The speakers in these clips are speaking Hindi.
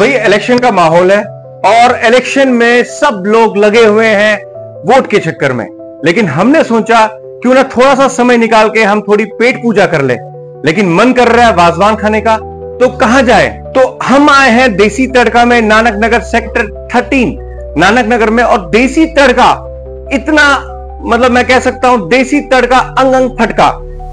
भाई इलेक्शन का माहौल है और इलेक्शन में सब लोग लगे हुए हैं वोट के चक्कर में। लेकिन हमने सोचा क्यों ना थोड़ा सा समय निकाल के हम थोड़ी पेट पूजा कर ले। लेकिन मन कर रहा है वाजवान खाने का। तो कहा जाए? तो हम आए हैं देसी तड़का में नानक नगर सेक्टर थर्टीन। नानक नगर में और देसी तड़का, इतना मतलब मैं कह सकता हूँ, देसी तड़का अंग अंग फटका।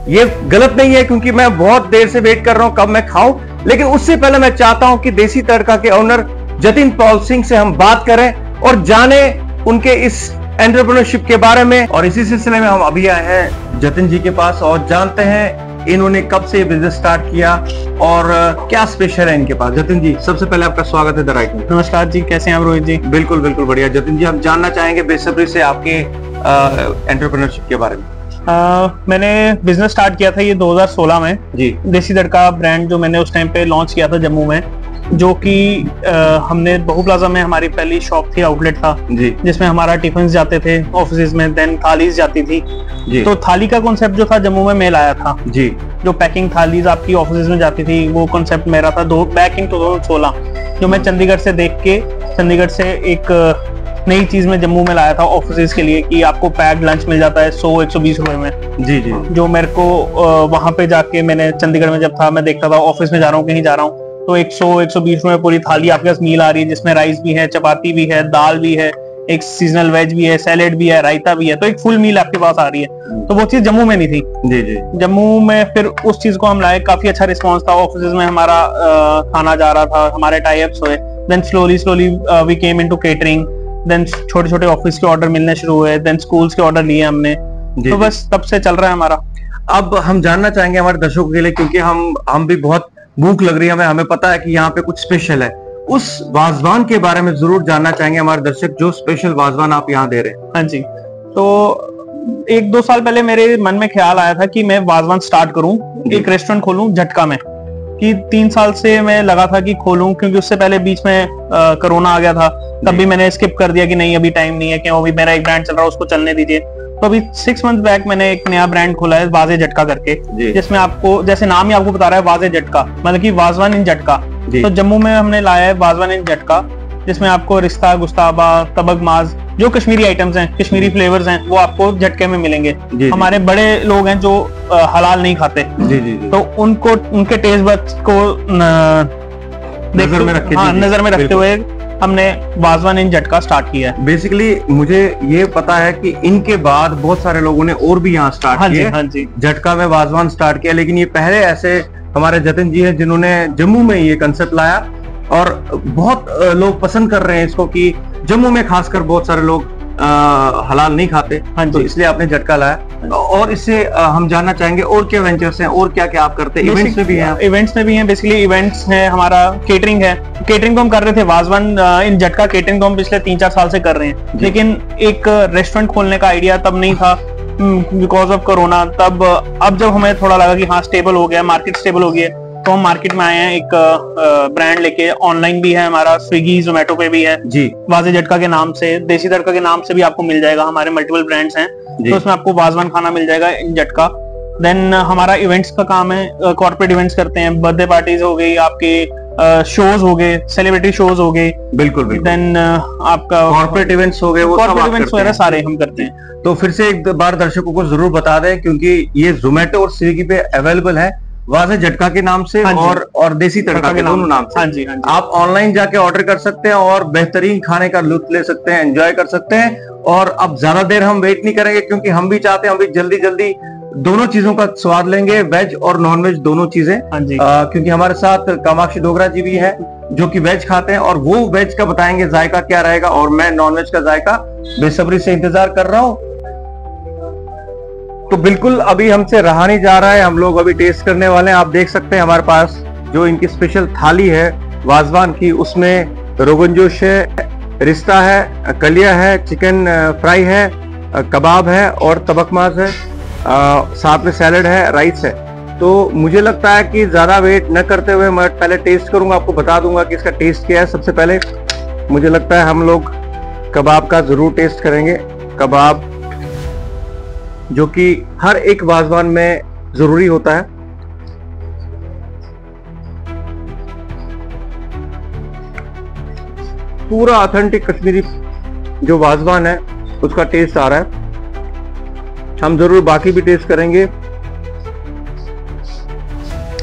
ये गलत नहीं है क्योंकि मैं बहुत देर से वेट कर रहा हूँ, कब मैं खाऊं। लेकिन उससे पहले मैं चाहता हूँ कि देसी तड़का के ओनर जतिन पॉल सिंह से हम बात करें और जाने उनके इस एंटरप्रेन्योरशिप के बारे में। और इसी सिलसिले में हम अभी आए हैं जतिन जी के पास और जानते हैं इन्होंने कब से बिज़नेस स्टार्ट किया और क्या स्पेशल है इनके पास। जतिन जी सबसे पहले आपका स्वागत है में नमस्कार जी कैसे हैं आप रोहित जी? बिल्कुल बिल्कुल बढ़िया। जतिन जी हम जानना चाहेंगे बेसब्री से आपके एंटरप्रेन्योरशिप के बारे में। आ, मैंने बिज़नेस स्टार्ट किया था ये 2016 में। जी। देसी तड़का ब्रांड जो मैंने उस टाइम पे लॉन्च किया था जम्मू में जो कि हमने बहु प्लाजा में हमारी पहली शॉप थी आउटलेट था जी। जिसमें हमारा टिफ़िन जाते थे ऑफ़िस में देन थालीज जाती थी। जी। तो थाली का कॉन्सेप्ट जो था जम्मू में मेल आया था। जी। जो पैकिंग थालीज आपकी ऑफ़िस में जाती थी वो कॉन्सेप्ट मेरा था दो बैक इन टू जो मैं चंडीगढ़ से देख के चंडीगढ़ से एक नई चीज़ में जम्मू में लाया था ऑफ़िस के लिए कि आपको पैक लंच मिल जाता है सौ एक सौ बीस रुपए में। जी जी। जो मेरे को वहाँ पे जाके मैंने चंडीगढ़ में जब था मैं देखता था ऑफ़िस में जा रहा हूँ कहीं जा रहा हूँ तो 100 120 में पूरी थाली आपके पास मील आ रही है जिसमें राइस भी है चपाती भी है दाल भी है एक सीजनल वेज भी है सैलेड भी है रायता भी है तो एक फुल मील आपके पास आ रही है। तो वो चीज़ जम्मू में नहीं थी। जी जी। जम्मू में फिर उस चीज़ को हम लाए काफ़ी अच्छा रिस्पॉन्स था ऑफ़िस में हमारा खाना जा रहा था हमारे टाइप्स हुए then slowly slowly we came into catering then छोटे छोटे ऑफ़िस के ऑर्डर मिलने शुरू हुए देन स्कूल्स के ऑर्डर लिए हमने। तो बस तब से चल रहा है हमारा। अब हम जानना चाहेंगे हमारे दर्शकों के लिए क्योंकि हम हम भी बहुत भूख लग रही है हमें हमें पता है कि यहाँ पे कुछ स्पेशल है। उस वाजवान के बारे में ज़रूर जानना चाहेंगे हमारे दर्शक जो स्पेशल वाजवान आप यहाँ दे रहे हैं। हाँ जी। तो एक दो साल पहले मेरे मन में ख्याल आया था कि मैं वाजवान स्टार्ट करूँ एक रेस्टोरेंट खोलूं झटका में। कि तीन साल से मैं लगा था कि खोलूं क्योंकि उससे पहले बीच में कोरोना आ गया था। तब भी मैंने स्किप कर दिया कि नहीं अभी टाइम नहीं है क्यों? अभी मेरा एक ब्रांड चल रहा है उसको चलने दीजिए। तो अभी सिक्स मंथ बैक मैंने एक नया ब्रांड खोला है वाजे झटका करके। जिसमें आपको जैसे नाम ही आपको बता रहा है वाजे झटका मतलब की वाजवान इन झटका तो जम्मू में हमने लाया है वाजवान इन झटका जिसमें आपको रिश्ता गुस्ताबा तबक माज जो कश्मीरी आइटम्स हैं कश्मीरी फ्लेवर्स हैं वो आपको झटके में मिलेंगे। जी, हमारे जी, बड़े लोग हैं जो हलाल नहीं खाते। जी, जी, जी. तो उनको उनके टेस्ट बड्स को नज़र में रखते हाँ नज़र में रखते हुए हमने वाजवान इन झटका स्टार्ट किया है। बेसिकली मुझे ये पता है कि इनके बाद बहुत सारे लोगों ने और भी यहाँ स्टार्ट हाँ किया हाँ जी। झटका में वाजवान स्टार्ट किया लेकिन ये पहले ऐसे हमारे जतिन जी हैं जिन्होंने जम्मू में ये कंसेप्ट लाया। और बहुत लोग पसंद कर रहे हैं इसको कि जम्मू में खासकर बहुत सारे लोग आ, हलाल नहीं खाते हाँ तो इसलिए आपने झटका लाया। और इससे हम जानना चाहेंगे और क्या वेंचर्स हैं और क्या क्या आप करते हैं? इवेंट्स में भी हैं इवेंट्स में भी हैं। बेसिकली इवेंट्स है हमारा केटरिंग है। केटरिंग तो हम कर रहे थे वाजवन इन झटका केटरिंग तो हम पिछले तीन चार साल से कर रहे हैं। लेकिन एक रेस्टोरेंट खोलने का आइडिया तब नहीं था बिकॉज़ ऑफ़ कोरोना तब अब जब हमें थोड़ा लगा कि हाँ स्टेबल हो गया मार्केट स्टेबल हो गया तो हम मार्केट में आए हैं एक ब्रांड लेके ऑनलाइन भी है हमारा स्विगी जोमेटो पे भी है। जी। वाजे झटका के नाम से देसी तड़का के नाम से भी आपको मिल जाएगा हमारे मल्टीपल ब्रांड्स हैं। तो उसमें आपको वाजवान खाना मिल जाएगा इन झटका देन हमारा इवेंट्स का काम है कॉर्पोरेट इवेंट्स करते हैं। बर्थडे पार्टीज़ हो गई आपके शोज़ हो गए सेलिब्रिटी शोज़ हो गए। बिल्कुल देन आपका कॉर्पोरेट इवेंट्स हो गए वो कॉर्पोरेट इवेंट्स वगैरह सारे हम करते हैं। तो फिर से एक बार दर्शकों को ज़रूर बता दें क्योंकि ये जोमेटो और स्विगी पे अवेलेबल है। वाजे झटका के नाम से हाँ और और देसी तड़का के दोनों नाम से। हाँ जी, हाँ जी। आप ऑनलाइन जाके ऑर्डर कर सकते हैं और बेहतरीन खाने का लुत्फ ले सकते हैं एंजॉय कर सकते हैं और अब ज़्यादा देर हम वेट नहीं करेंगे क्योंकि हम भी चाहते हैं हम भी जल्दी जल्दी दोनों चीज़ों का स्वाद लेंगे वेज और नॉन वेज दोनों चीज़ें। हाँ जी। आ, क्योंकि हमारे साथ कामाक्षी डोगरा जी भी है जो कि वेज खाते हैं और वो वेज का बताएँगे जायका क्या रहेगा और मैं नॉन वेज का जायका बेसब्री से इंतज़ार कर रहा हूँ। तो बिल्कुल अभी हमसे रहा नहीं जा रहा है, हम लोग अभी टेस्ट करने वाले हैं। आप देख सकते हैं हमारे पास जो इनकी स्पेशल थाली है, वाजवान की, उसमें रोगन जोश है, रिश्ता है, कलिया है चिकन फ्राई है कबाब है और तबक तबकमाज है साथ में सैलड है राइस है। तो मुझे लगता है कि ज़्यादा वेट न करते हुए मैं पहले टेस्ट करूँगा, आपको बता दूँगा कि इसका टेस्ट क्या है। सबसे पहले मुझे लगता है हम लोग कबाब का ज़रूर टेस्ट करेंगे। कबाब जो कि हर एक वाजवान में ज़रूरी होता है। पूरा ऑथेंटिक कश्मीरी जो वाजवान है, उसका टेस्ट आ रहा है। हम ज़रूर बाकी भी टेस्ट करेंगे।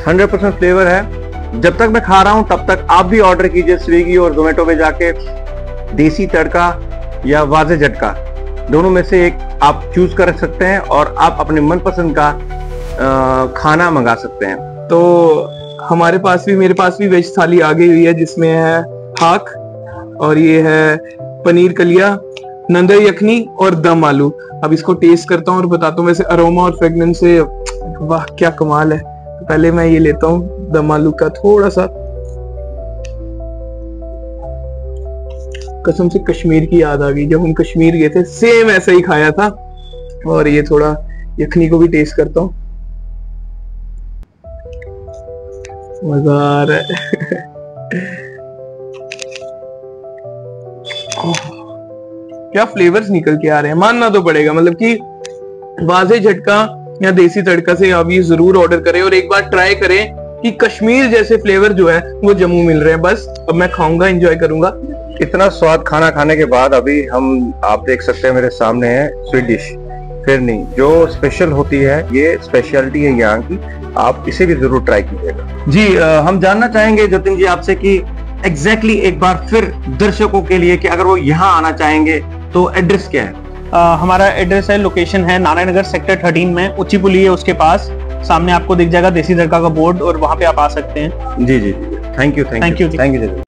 100% फ्लेवर है। जब तक मैं खा रहा हूँ, तब तक आप भी ऑर्डर कीजिए स्विगी और जोमेटो पे जाके देसी तड़का या वाजे झटका। दोनों में से एक आप चूज़ कर सकते हैं और आप अपने मनपसंद का अ, खाना मंगा सकते हैं। तो हमारे पास भी मेरे पास भी वेज थाली आ गई हुई है जिसमें है हाक और ये है पनीर कलिया नंदर यखनी और दम आलू। अब इसको टेस्ट करता हूँ और बताता हूँ वैसे अरोमा और फ्रेगनेंस से वाह क्या कमाल है। पहले मैं ये लेता हूँ दम आलू का थोड़ा सा कसम से कश्मीर की याद आ गई। जब हम कश्मीर गए थे सेम ऐसा ही खाया था। और ये थोड़ा यखनी को भी टेस्ट करता हूँ। मज़ा आ रहा है। क्या फ्लेवर्स निकल के आ रहे हैं? मानना तो पड़ेगा। मतलब कि वाजे झटका या देसी तड़का से आप ये ज़रूर ऑर्डर करें और एक बार ट्राई करें कि कश्मीर जैसे फ्लेवर जो है, वो जम्मू मिल रहे हैं। बस, अब मैं खाऊँगा एंजॉय करूँगा। इतना स्वाद खाना खाने के बाद अभी हम आप देख सकते हैं मेरे सामने है स्वीट डिश फिर नहीं जो स्पेशल होती है ये स्पेशलिटी है यहाँ की आप इसे भी ज़रूर ट्राई कीजिएगा। जी अ, हम जानना चाहेंगे जतिन जी आपसे कि एग्जैक्टली exactly एक बार फिर दर्शकों के लिए कि अगर वो यहाँ आना चाहेंगे तो एड्रेस क्या है? अ, हमारा एड्रेस है लोकेशन है नारायण नगर सेक्टर 13 में उच्ची पुली है उसके पास। सामने आपको दिख जाएगा देसी तड़का का बोर्ड और वहाँ पे आप आ सकते हैं। जी जी जी thank you thank you thank you